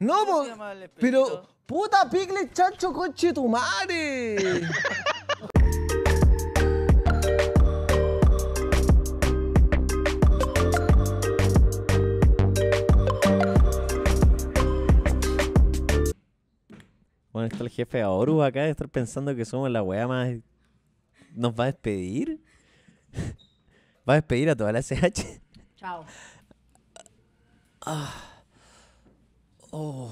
No, ¿Cómo po- pero puta picle chancho conche tu madre. Bueno, está el jefe Aoru acá de estar pensando que somos la weá más. ¿Nos va a despedir? ¿Va a despedir a toda la SH? Chao. Oh.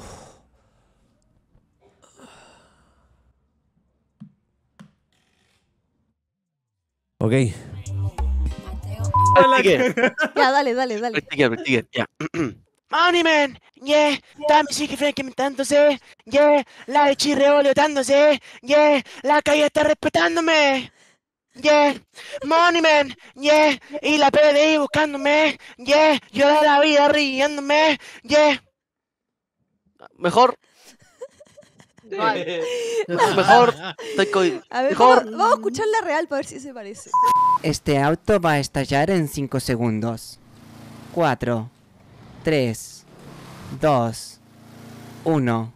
Ok. Ya, dale, dale, dale. practiqué, practiqué. Ya. Money Man, yeah, dame sí que frequentándose, yeah, la de chirreolio dándose, yeah, la calle está respetándome, yeah, Money Man, yeah, y la PDI buscándome, yeah, yo de la vida riéndome, yeah. Mejor. Mejor. Estoy A ver, Mejor. vamos, vamos a escuchar la real para ver si se parece. Este auto va a estallar en 5 segundos. 4, 3, 2, 1.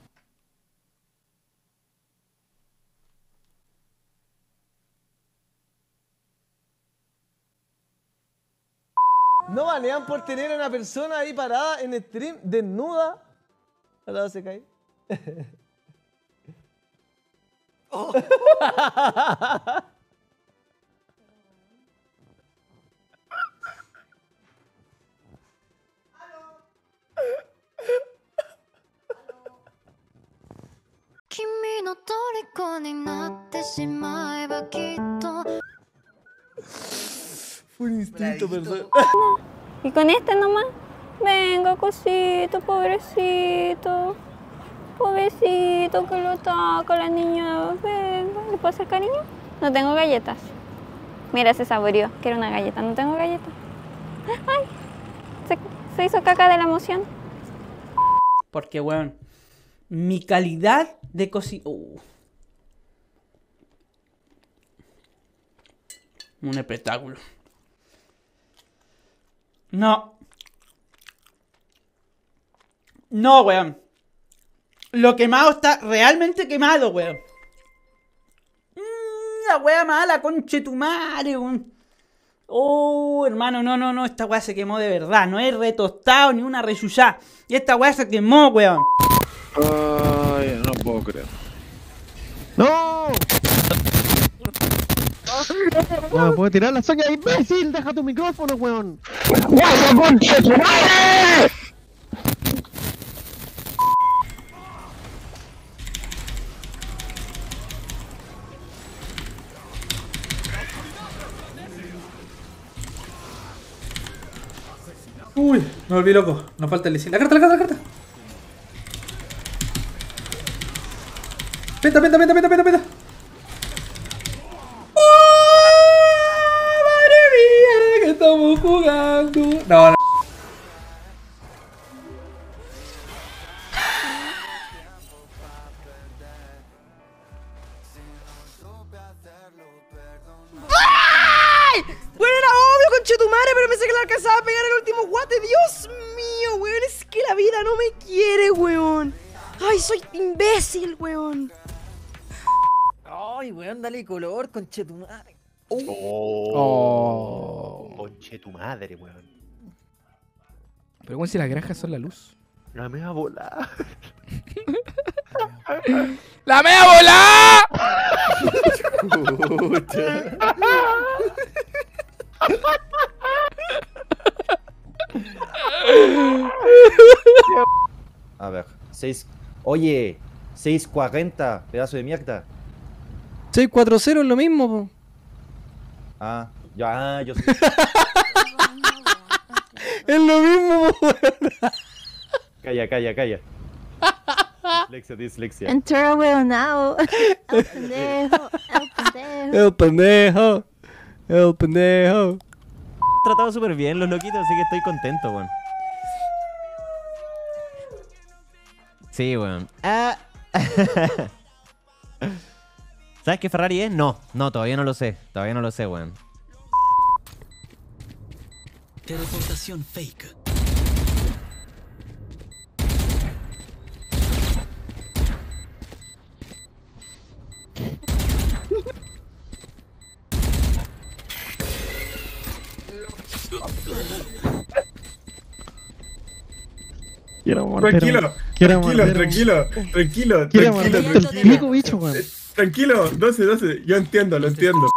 No banean por tener a una persona ahí parada en stream desnuda. ただ世界君の虜になってしまえばきっと。フリンストリートベルサイユ行くね、Venga, cosito, pobrecito. Pobrecito que lo ataca la niña. Venga, ¿le puedo hacer cariño? No tengo galletas. Mira, se saboreó. Quiero una galleta. No tengo galletas. Ay, se, hizo caca de la emoción. Porque, weón, mi calidad de cocina... Un espectáculo. No. No, weón. Lo quemado está realmente quemado, weón. Mm, la wea mala, conche tu madre, weón. Oh, hermano, no, no, no, esta weá se quemó de verdad. No es retostado ni una reyuyá. Y esta weá se quemó, weón. Ay, no puedo creer. ¡No! No puedo tirar la soña, imbécil. Deja tu micrófono, weón. Uy, me volví loco. Nos falta el La carta, la carta, la carta. Penta, penta, penta, penta, penta, penta. ¡Oh, madre mía! Que estamos jugando. No, no. Alcanzaba a pegar el último guate. Dios mío, weón, es que la vida no me quiere, weón. Ay, soy imbécil, weón. Ay, weón, dale color, conchetumare. Oh. Conche tu madre, weón. Pero bueno, si las granjas son la luz. La mea volada. ¡La mea volá! A ver, 6. Oye, 640, pedazo de mierda. 640 es lo mismo, po. Ah, ya, ah, yo sé. Es lo mismo, po. Calla, calla, calla. Dislexia, dislexia. Enter will now. El pendejo, el pendejo. El pendejo. El pendejo. Tratado súper bien los loquitos, así que estoy contento, weón. Sí, weón. Ah. ¿Sabes qué Ferrari es? No, no, todavía no lo sé. Todavía no lo sé, weón. Teleportación fake. Tranquilo. Tranquilo, Quiero tranquilo, morder. tranquilo, tranquilo, tranquilo, tranquilo. bicho, weón. Tranquilo, 12, 12, yo entiendo, lo entiendo.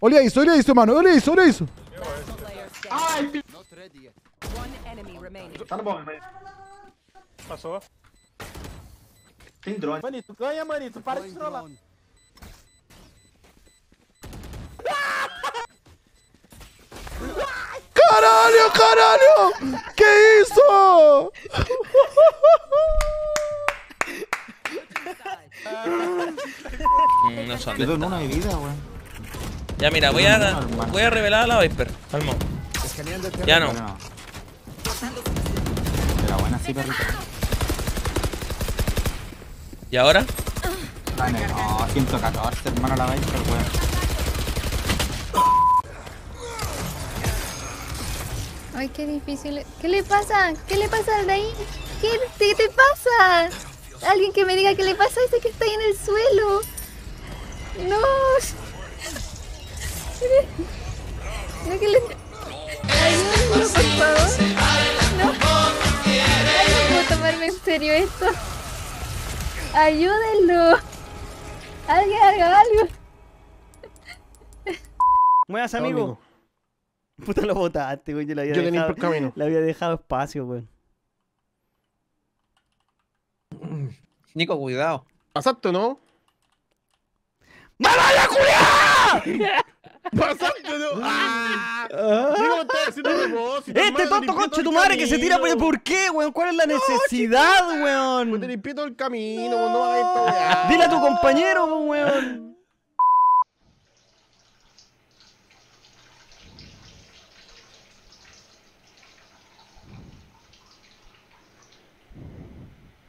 Olha isso, olha isso, mano. Olha isso, olha isso. Tá no bom, mas... Passou. Tem drone. Manito, ganha, manito. Para de trollar. Caralho, caralho! Que isso? Mm, No son Quedó en una bebida, weón. Ya mira, voy a, voy a revelar a la Viper. Calmo. Ya no. Pero buena, sí, perrito. ¿Y ahora? Ah, no, no, 114, hermano, la Viper, weón. Ay, qué difícil. ¿Qué le pasa? ¿Qué le pasa al de ahí? ¿Qué, qué te pasa? Alguien que me diga qué le pasa a ese que está ahí en el suelo. No. Mira que le... Ayúdenlo, por favor. No. Ay, no puedo tomarme en serio esto. Ayúdenlo. Alguien haga algo. Muevas, Chao, amigo. amigo. Puta lo botaste, güey. Yo le había Yo tenía dejado, por camino. Le había dejado espacio, güey. Nico, cuidado. ¿Pasaste o no? ¡Malaya, culiá! ¡Pasaste no! ¡Ah! Digo, estás haciendo propósito, Este tonto conche tu madre que se tira por camino. ¿Por qué, weón? ¿Cuál es la necesidad, Pues weón? te limpié todo el camino, pues no esta weá. Dile a tu compañero, pues, weón.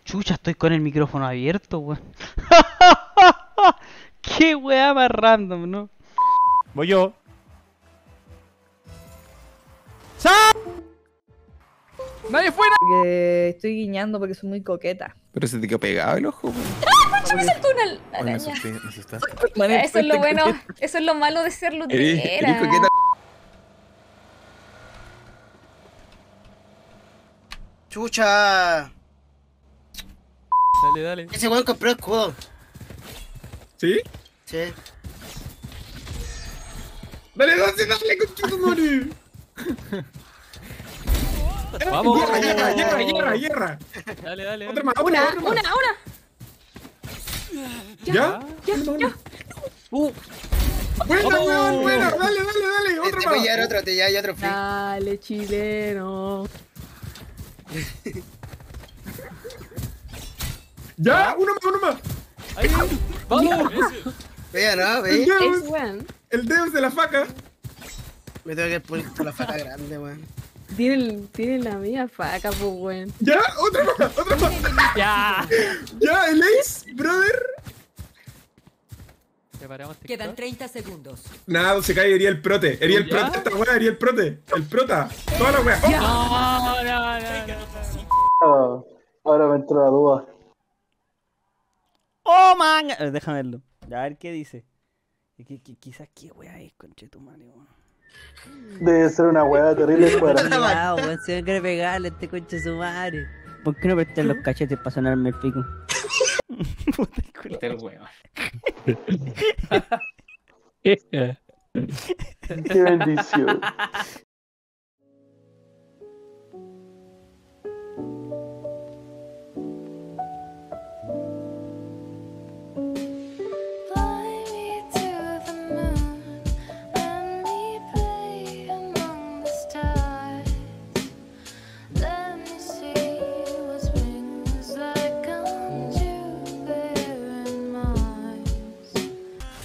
Chucha, estoy con el micrófono abierto, weón. Qué weá más random, ¿no? Voy yo. ¡Nadie fuera! Porque estoy guiñando porque soy muy coqueta. Pero se te quedó pegado el ojo, weón. ¡Ah! ¡Se me saltó una araña! Eso es lo bueno, eso es lo malo de ser lutrera. coqueta. Chucha. Dale, dale. Ese weón compró escudo. ¿Sí? Sí. Dale, dale, dale, conchito, madre. Vamos. Hierra, hierra, hierra, hierra. Dale, dale. Otra más, Una, otra más. una, una. ¿Ya? Ya, ya. Uh. Buena, Vamos. weón, buena. Dale, dale, dale. Otra Te más. voy a otro, te voy a otro. Dale, chileno. ¿Ya? Uno más, uno más. Ahí, vamos. Vea, ¿no? El ¿Ve? Deus, weón. el Deus de la faca. Me tengo que poner por la faca grande, weón. Tienen, tienen la mía faca, pues, weón. ¿Ya? Otra más, otra más. Ya. ¿Ya? ¿El Ace, brother? Quedan 30 segundos. Nada, se cae, hería el prote. Hería el prote esta weá, hería el prote. El prota. Toda la weá. ¡Oh! No, no, no. Ahora me entró la duda. ¡Oh, man! Eh, Déjame verlo. A ver qué dice. Que- Quizás qué weá es, conche tu madre, weón. Debe ser una weá terrible. Cuidado, weón, se me quiere pegarle a este conche su madre. ¿Por qué no presté los cachetes para sonarme el pico? Este el weón. Qué bendición.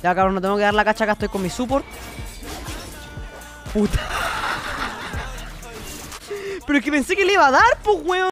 Ya, cabrón, no tengo que dar la cacha acá, estoy con mi support. Puta. Pero es que pensé que le iba a dar, pues, weón.